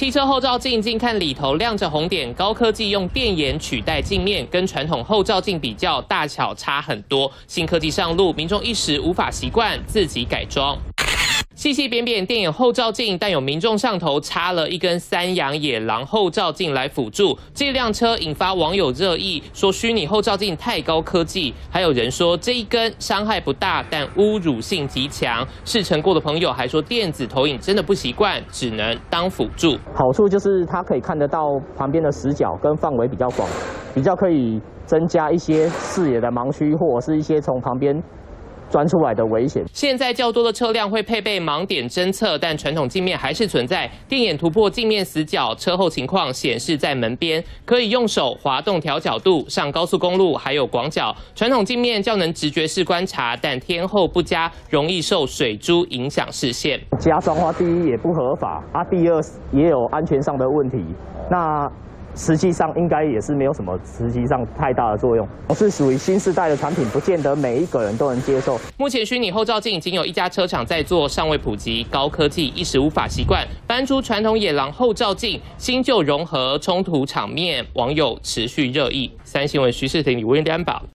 汽车后照镜近看里头亮着红点，高科技用电眼取代镜面，跟传统后照镜比较，大小差很多。新科技上路，民众一时无法习惯，自己改装。细细扁扁电影后照镜，但有民众上头插了一根三洋野狼后照镜来辅助。这辆车引发网友热议，说虚拟后照镜太高科技。还有人说这一根伤害不大，但侮辱性极强。试乘过的朋友还说电子投影真的不习惯，只能当辅助。好处就是它可以看得到旁边的死角，跟范围比较广，比较可以增加一些视野的盲区，或者是一些从旁边。钻出来的危险。现在较多的车辆会配备盲点侦测，但传统镜面还是存在电眼突破镜面死角，车后情况显示在门边，可以用手滑动调角度。上高速公路还有广角，传统镜面较能直觉式观察，但天后不佳，容易受水珠影响视线。加装话，第一也不合法，啊，第二也有安全上的问题。那。实际上应该也是没有什么实际上太大的作用，是属于新时代的产品，不见得每一个人都能接受。目前虚拟后照镜已经有一家车厂在做，尚未普及，高科技一时无法习惯。搬出传统野狼后照镜，新旧融合，冲突场面，网友持续热议。三新闻徐世婷、李文丹宝。